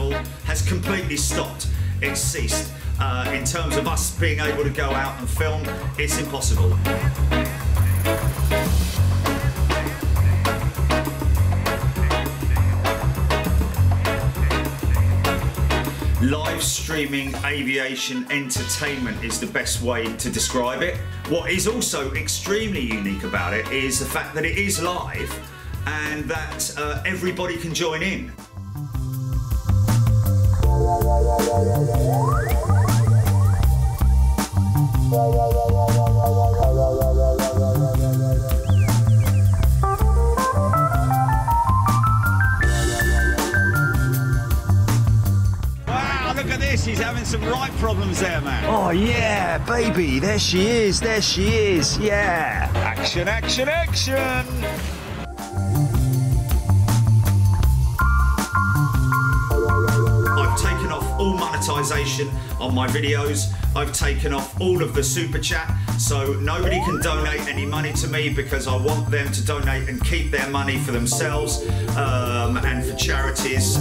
travel has completely stopped. It's ceased. Uh, in terms of us being able to go out and film, it's impossible. Live streaming aviation entertainment is the best way to describe it. What is also extremely unique about it is the fact that it is live and that uh, everybody can join in. Some right problems there, man. Oh yeah, baby, there she is, there she is, yeah. Action, action, action! Monetization on my videos. I've taken off all of the super chat, so nobody can donate any money to me because I want them to donate and keep their money for themselves um, and for charities.